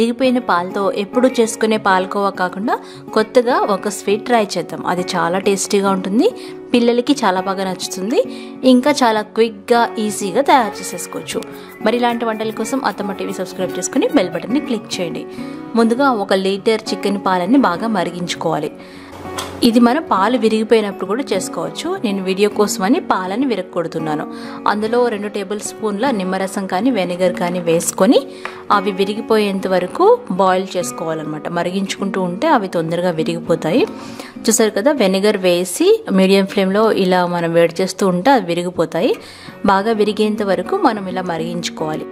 విరిగిపోయిన పాలతో ఎప్పుడు చేసుకునే పాలకోవా కాకుండా కొత్తగా ఒక స్వీట్ ట్రై చేద్దాం. అది చాలా టేస్టీగా ఉంటుంది పిల్లలకి చాలా బాగా నచ్చుతుంది ఇంకా చాలా క్విక్గా ఈజీగా తయారు చేసేసుకోవచ్చు. మరి ఇలాంటి వంటల కోసం అత్తమ్మ టీవీ సబ్స్క్రైబ్ చేసుకుని బెల్ బటన్ని క్లిక్ చేయండి. ముందుగా ఒక లీటర్ చికెన్ పాలని బాగా మరిగించుకోవాలి. ఇది మనం పాలు విరిగిపోయినప్పుడు కూడా చేసుకోవచ్చు. నేను వీడియో కోసమని పాలని విరగకొడుతున్నాను. అందులో రెండు టేబుల్ స్పూన్ల నిమ్మరసం కానీ వెనిగర్ కానీ వేసుకొని అవి విరిగిపోయేంత వరకు బాయిల్ చేసుకోవాలన్నమాట. మరిగించుకుంటూ ఉంటే అవి తొందరగా విరిగిపోతాయి. చూసారు కదా వెనిగర్ వేసి మీడియం ఫ్లేమ్లో ఇలా మనం వేడి చేస్తూ ఉంటే అవి విరిగిపోతాయి. బాగా విరిగేంత వరకు మనం ఇలా మరిగించుకోవాలి.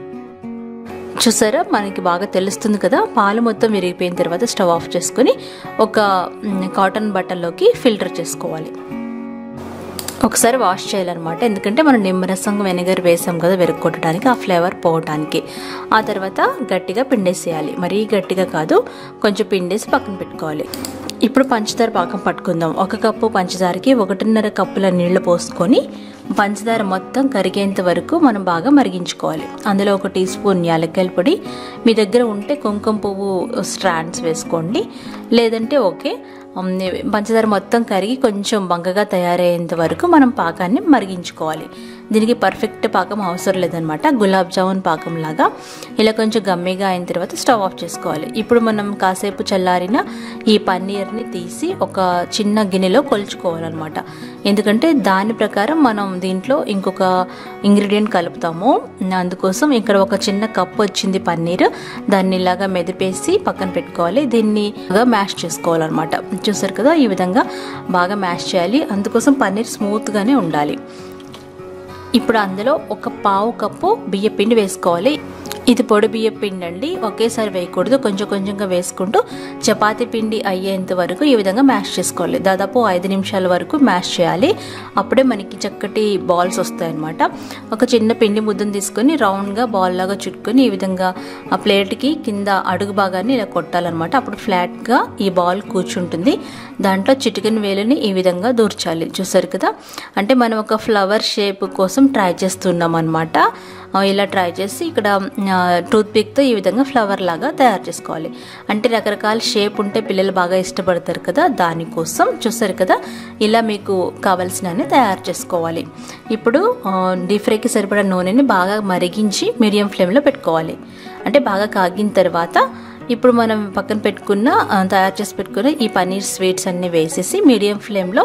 చూసారా? మనకి బాగా తెలుస్తుంది కదా పాలు మొత్తం విరిగిపోయిన తర్వాత స్టవ్ ఆఫ్ చేసుకొని ఒక కాటన్ బట్టల్లోకి ఫిల్టర్ చేసుకోవాలి. ఒకసారి వాష్ చేయాలన్నమాట. ఎందుకంటే మనం నిమ్మరసం వెనిగర్ వేసాం కదా వెరగొట్టడానికి ఆ ఫ్లేవర్ పోవటానికి. ఆ తర్వాత గట్టిగా పిండేసేయాలి. మరీ గట్టిగా కాదు కొంచెం పిండేసి పక్కన పెట్టుకోవాలి. ఇప్పుడు పంచదార పాకం పట్టుకుందాం. ఒక కప్పు పంచదారకి ఒకటిన్నర కప్పుల నీళ్ళు పోసుకొని పంచదార మొత్తం కరిగేంత వరకు మనం బాగా మరిగించుకోవాలి. అందులో ఒక టీ స్పూన్ యాలక్కాయల పొడి మీ దగ్గర ఉంటే కుంకుమ పువ్వు స్ట్రాండ్స్ వేసుకోండి. లేదంటే ఓకే పంచదార మొత్తం కరిగి కొంచెం బంకగా తయారయ్యేంత వరకు మనం పాకాన్ని మరిగించుకోవాలి. దీనికి పర్ఫెక్ట్ పాకం అవసరం లేదనమాట గులాబ్ జామున్ పాకం లాగా ఇలా కొంచెం గమ్మిగా అయిన తర్వాత స్టవ్ ఆఫ్ చేసుకోవాలి. ఇప్పుడు మనం కాసేపు చల్లారిన ఈ పన్నీర్ని తీసి ఒక చిన్న గిన్నెలో కొలుచుకోవాలన్నమాట. ఎందుకంటే దాని ప్రకారం మనం దీంట్లో ఇంకొక ఇంగ్రీడియంట్ కలుపుతాము. అందుకోసం ఇక్కడ ఒక చిన్న కప్ వచ్చింది పన్నీర్. దాన్ని ఇలాగా మెదిపేసి పక్కన పెట్టుకోవాలి. దీన్ని మ్యాష్ చేసుకోవాలన్నమాట. చూసారు కదా ఈ విధంగా బాగా మ్యాష్ చేయాలి. అందుకోసం పన్నీర్ స్మూత్గానే ఉండాలి. ఇప్పుడు అందులో ఒక పావు కప్పు బియ్య పిండి వేసుకోవాలి. ఇది పొడి బియ్యం పిండి అండి ఒకేసారి వేయకూడదు. కొంచెం కొంచెంగా వేసుకుంటూ చపాతీ పిండి అయ్యేంత వరకు ఈ విధంగా మ్యాష్ చేసుకోవాలి. దాదాపు ఐదు నిమిషాల వరకు మ్యాష్ చేయాలి. అప్పుడే మనకి చక్కటి బాల్స్ వస్తాయన్నమాట. ఒక చిన్న పిండి ముద్దను తీసుకొని రౌండ్గా బాల్ లాగా చుట్టుకొని ఈ విధంగా ఆ ప్లేట్కి కింద అడుగు భాగాన్ని ఇలా కొట్టాలన్నమాట. అప్పుడు ఫ్లాట్గా ఈ బాల్ కూర్చుంటుంది. దాంట్లో చిటికెన్ వేలుని ఈ విధంగా దూర్చాలి. చూసారు కదా? అంటే మనం ఒక ఫ్లవర్ షేప్ కోసం ట్రై చేస్తున్నాం అనమాట ఇలా ట్రై చేసి ఇక్కడ టూత్ పిక్తో ఈ విధంగా ఫ్లవర్ లాగా తయారు చేసుకోవాలి. అంటే రకరకాల షేప్ ఉంటే పిల్లలు బాగా ఇష్టపడతారు కదా దానికోసం చూసారు కదా ఇలా మీకు కావాల్సినవి తయారు చేసుకోవాలి. ఇప్పుడు డీప్ ఫ్రైకి సరిపడా నూనెని బాగా మరిగించి మీడియం ఫ్లేమ్లో పెట్టుకోవాలి. అంటే బాగా కాగిన తర్వాత ఇప్పుడు మనం పక్కన పెట్టుకున్న తయారు చేసి పెట్టుకున్న ఈ పన్నీర్ స్వీట్స్ అన్నీ వేసేసి మీడియం ఫ్లేమ్లో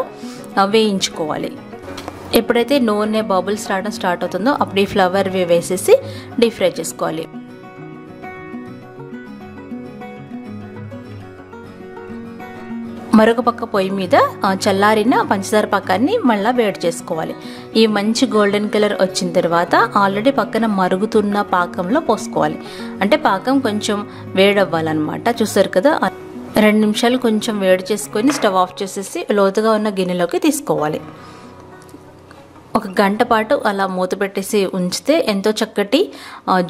వేయించుకోవాలి. ఎప్పుడైతే నూనె బబుల్స్ రావడం స్టార్ట్ అవుతుందో అప్పుడు ఈ ఫ్లవర్ వేసేసి డీప్ ఫ్రై చేసుకోవాలి. మరొక పక్క పొయ్యి మీద చల్లారిన పంచదార పక్కాన్ని మళ్ళీ వేడి చేసుకోవాలి. ఈ మంచి గోల్డెన్ కలర్ వచ్చిన తర్వాత ఆల్రెడీ పక్కన మరుగుతున్న పాకంలో పోసుకోవాలి. అంటే పాకం కొంచెం వేడవ్వాలన్నమాట. చూసారు కదా? రెండు నిమిషాలు కొంచెం వేడి చేసుకొని స్టవ్ ఆఫ్ చేసేసి లోతుగా ఉన్న గిన్నెలోకి తీసుకోవాలి. గంట పాటు అలా మూత పెట్టేసి ఉంచితే ఎంతో చక్కటి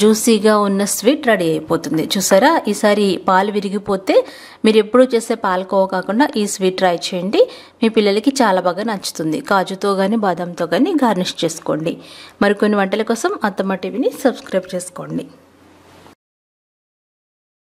జ్యూసీగా ఉన్న స్వీట్ రెడీ అయిపోతుంది. చూసారా? ఈసారి పాలు విరిగిపోతే మీరు ఎప్పుడు చేసే పాలకోవ కాకుండా ఈ స్వీట్ ట్రై చేయండి. మీ పిల్లలకి చాలా బాగా నచ్చుతుంది. కాజుతో కానీ బాదంతో కానీ గార్నిష్ చేసుకోండి. మరికొన్ని వంటల కోసం అత్తమ్మ టీవీని సబ్స్క్రైబ్ చేసుకోండి.